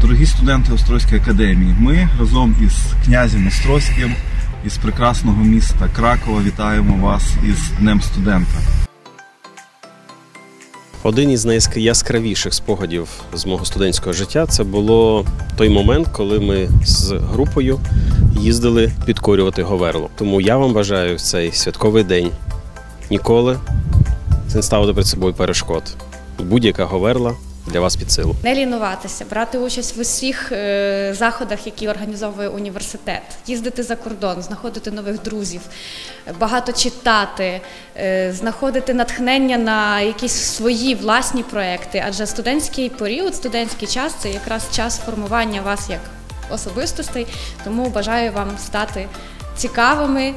Дорогі студенти Острозької академії, ми разом із князем Острозьким із прекрасного міста Кракова вітаємо вас із Днем студента. Один із найяскравіших спогадів з мого студентського життя це було той момент, коли ми з групою їздили підкорювати Говерло. Тому я вам бажаю в цей святковий день ніколи не ставити перед собою перешкод. Будь-яка Говерла для вас під силу. Не лінуватися, брати участь в усіх е, заходах, які організовує університет, їздити за кордон, знаходити нових друзів, багато читати, е, знаходити натхнення на якісь свої власні проекти. Адже студентський період, студентський час це якраз час формування вас як особистостей. Тому бажаю вам стати цікавими,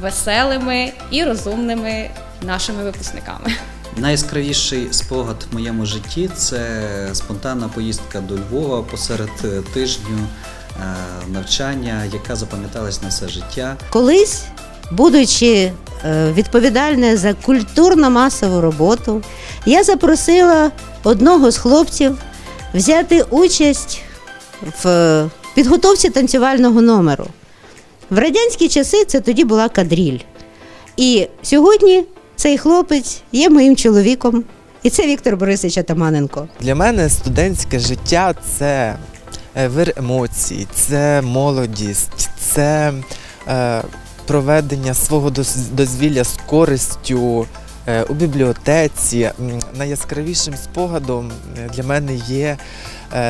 веселими і розумними нашими випускниками. Найяскравіший спогад в моєму житті це спонтанна поїздка до Львова посеред е, тижню е, навчання, яка запам'яталась на все життя. Колись, будучи е, відповідальною за культурно-масову роботу, я запросила одного з хлопців взяти участь в підготовці танцювального номеру. В радянські часи це тоді була кадріль. І сьогодні цей хлопець є моїм чоловіком, і це Віктор Борисович Атаманенко. Для мене студентське життя це е, вир емоцій, це молодість, це е, проведення свого дозвілля з користю е, у бібліотеці. Найяскравішим спогадом е, для мене є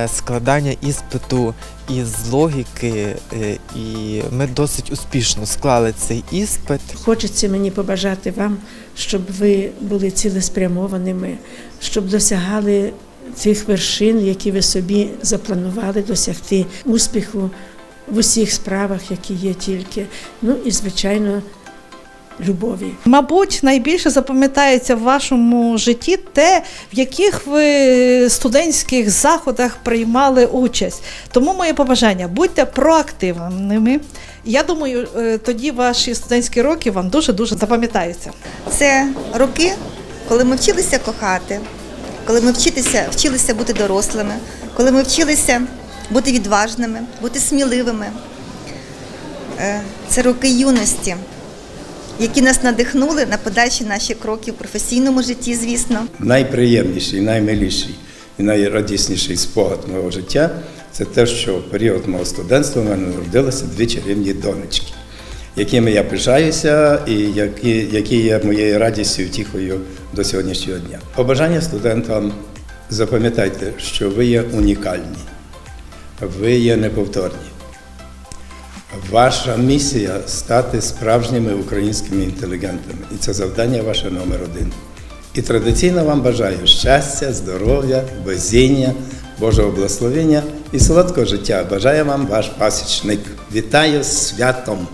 складання іспиту із логіки, е, і ми досить успішно склали цей іспит. Хочеться мені побажати вам, щоб ви були цілеспрямованими, щоб досягали цих вершин, які ви собі запланували досягти успіху в усіх справах, які є тільки. Ну і звичайно, любові. Мабуть, найбільше запам'ятається в вашому житті те, в яких ви студентських заходах приймали участь. Тому моє побажання будьте проактивними. Я думаю, е, тоді ваші студентські роки вам дуже дуже запам'ятаються. Це роки, коли ми вчилися кохати, коли ми вчитися, вчилися бути дорослими, коли ми вчилися бути відважними, бути сміливими. Е, Це роки юності, які нас надихнули на подальші наші кроки в професійному житті, звісно. найприємніший, наймиліший і найрадісніший спогад мого життя це те, що в період мого студентства в мене народилися дві чарівні донечки, якими я пишаюся і які, які є моєю радістю і втіхою до сьогоднішнього дня. Побажання студентам запам'ятайте, що ви є унікальні, ви є неповторні. Ваша місія стати справжніми українськими інтелігентами. І це завдання ваше номер один. І традиційно вам бажаю щастя, здоров'я, везіння, Божого благословення і солодкого життя. Бажає вам ваш пасічник. Вітаю з святом!